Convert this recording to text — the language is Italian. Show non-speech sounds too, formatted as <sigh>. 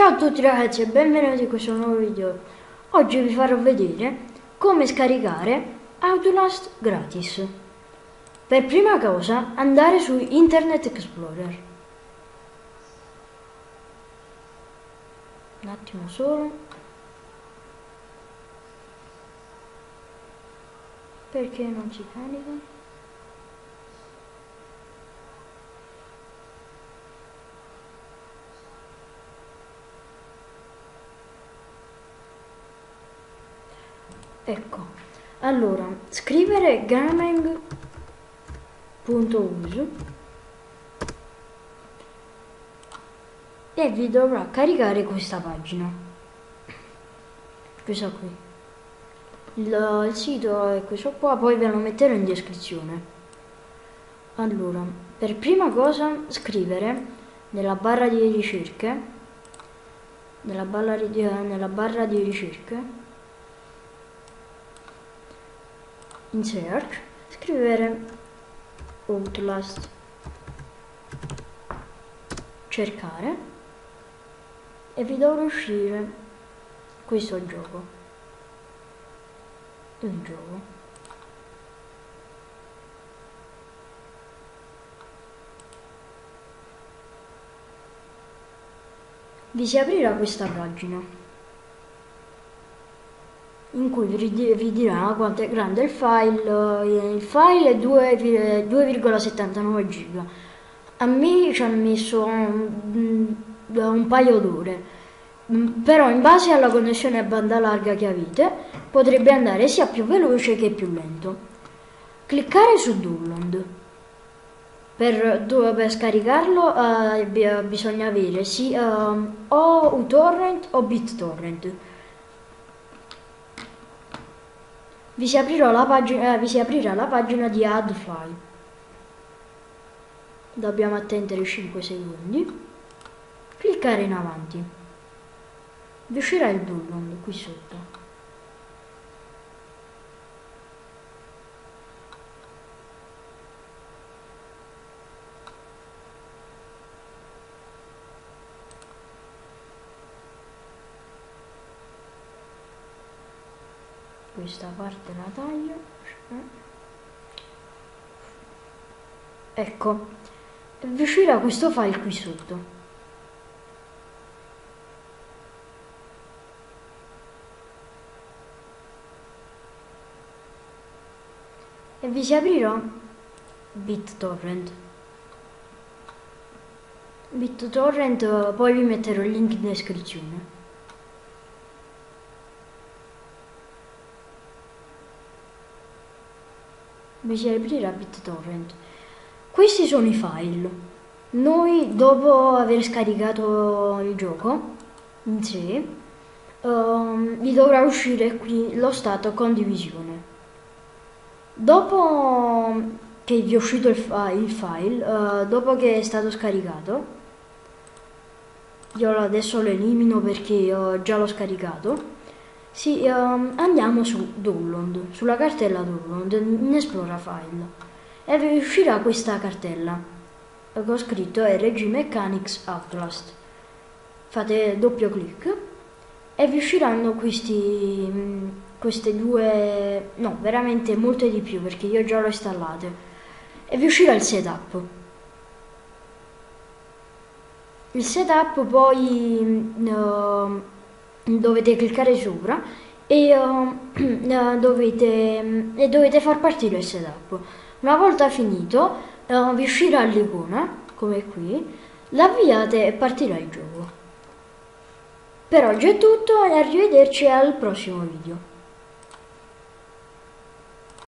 Ciao a tutti ragazzi e benvenuti in questo nuovo video. Oggi vi farò vedere come scaricare Outlast gratis. Per prima cosa andare su Internet Explorer. Un attimo solo. Perché non si carica? Ecco, allora, scrivere gaming.uso e vi dovrà caricare questa pagina. Questa qui. Il, il sito è questo qua, poi ve lo metterò in descrizione. Allora, per prima cosa scrivere nella barra di ricerche, nella barra di, nella barra di ricerche, in search scrivere Outlast cercare e vi dovrà uscire questo gioco il gioco vi si aprirà questa pagina in cui vi dirà quanto è grande il file, eh, il file è 2,79 giga. A me ci hanno messo un, un paio d'ore, mm, però in base alla connessione a banda larga che avete potrebbe andare sia più veloce che più lento. Cliccare su download. Per, per scaricarlo uh, bisogna avere sì, uh, o uTorrent o BitTorrent. Vi si, la pagina, eh, aprirà la pagina di add file. Dobbiamo attendere 5 secondi. Cliccare in avanti. Vi uscirà il download qui sotto. Questa parte la taglio. Ecco vi uscirà questo file qui sotto. E vi si aprirà BitTorrent. BitTorrent poi vi metterò il link in descrizione invece di aprire a BitTorrent. Questi sono i file. Noi dopo aver scaricato il gioco in sé, um, vi dovrà uscire qui lo stato condivisione. Dopo che vi è uscito il, fi il file, uh, dopo che è stato scaricato, io adesso lo elimino perché ho già l'ho scaricato sì, um, andiamo su download, sulla cartella download in esplora file e vi uscirà questa cartella ho scritto RG Mechanics Outlast. Fate doppio clic e vi usciranno questi, mm, queste due, no veramente molte di più perché io già l'ho installate e vi uscirà il setup. Il setup poi... Uh, dovete cliccare sopra e uh, <clears throat> dovete, e dovete far partire il setup. Una volta finito uh, vi uscirà l'icona, come qui, l'avviate e partirà il gioco. Per oggi è tutto e arrivederci al prossimo video.